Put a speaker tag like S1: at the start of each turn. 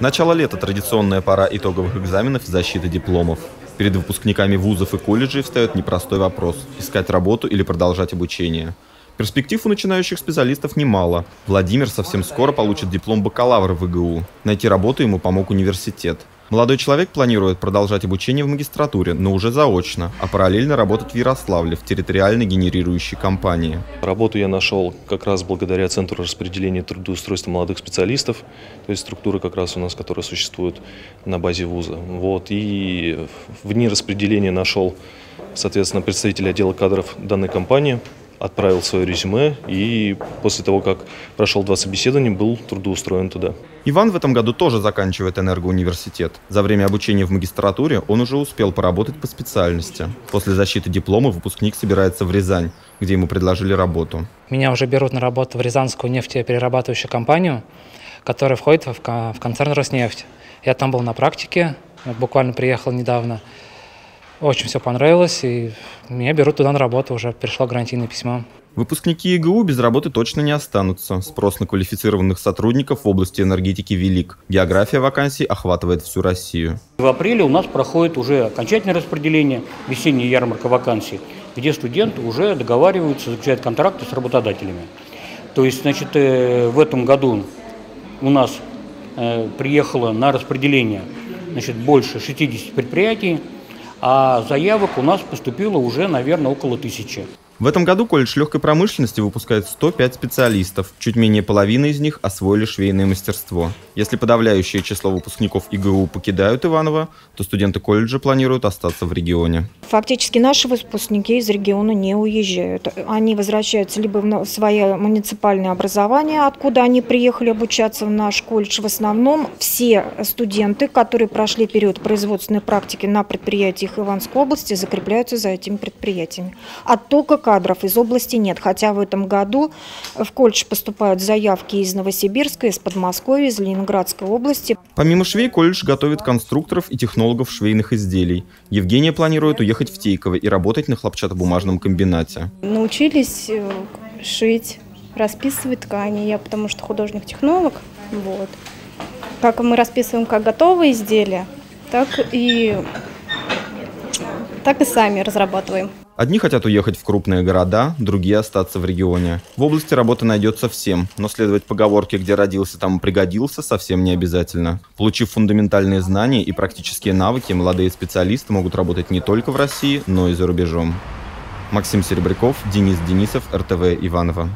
S1: Начало лета – традиционная пора итоговых экзаменов и защиты дипломов. Перед выпускниками вузов и колледжей встает непростой вопрос – искать работу или продолжать обучение. Перспектив у начинающих специалистов немало. Владимир совсем скоро получит диплом бакалавра в ИГУ. Найти работу ему помог университет. Молодой человек планирует продолжать обучение в магистратуре, но уже заочно, а параллельно работать в Ярославле в территориальной генерирующей компании.
S2: Работу я нашел как раз благодаря Центру распределения трудоустройства молодых специалистов, то есть структуры как раз у нас, которая существует на базе вуза. Вот, и вне распределения нашел, соответственно, представителя отдела кадров данной компании, отправил свое резюме и после того, как прошел два собеседования, был трудоустроен туда.
S1: Иван в этом году тоже заканчивает энергоуниверситет. За время обучения в магистратуре он уже успел поработать по специальности. После защиты диплома выпускник собирается в Рязань, где ему предложили работу.
S3: Меня уже берут на работу в Рязанскую нефтеперерабатывающую компанию, которая входит в концерн «Роснефть». Я там был на практике, буквально приехал недавно. Очень все понравилось, и меня берут туда на работу, уже пришло гарантийное письмо.
S1: Выпускники ИГУ без работы точно не останутся. Спрос на квалифицированных сотрудников в области энергетики велик. География вакансий охватывает всю Россию.
S4: В апреле у нас проходит уже окончательное распределение, весенняя ярмарка вакансий, где студенты уже договариваются, заключают контракты с работодателями. То есть, значит, э, в этом году у нас э, приехало на распределение значит, больше 60 предприятий, а заявок у нас поступило уже, наверное, около тысячи.
S1: В этом году колледж легкой промышленности выпускает 105 специалистов. Чуть менее половины из них освоили швейное мастерство. Если подавляющее число выпускников ИГУ покидают Иваново, то студенты колледжа планируют остаться в регионе.
S5: Фактически наши выпускники из региона не уезжают. Они возвращаются либо в свое муниципальное образование, откуда они приехали обучаться в наш колледж. В основном все студенты, которые прошли период производственной практики на предприятиях Иванской области, закрепляются за этими предприятиями. Оттока кадров из области нет, хотя в этом году в колледж поступают заявки из Новосибирска, из Подмосковья, из Ленинградской области.
S1: Помимо швей, колледж готовит конструкторов и технологов швейных изделий. Евгения планирует уехать в Тейково и работать на хлопчатобумажном комбинате.
S6: Научились э, шить, расписывать ткани. Я потому что художник-технолог. Вот. Как мы расписываем как готовые изделия, так и так и сами разрабатываем.
S1: Одни хотят уехать в крупные города, другие остаться в регионе. В области работа найдется всем, но следовать поговорке «где родился, там и пригодился» совсем не обязательно. Получив фундаментальные знания и практические навыки, молодые специалисты могут работать не только в России, но и за рубежом. Максим Серебряков, Денис Денисов, РТВ Иваново.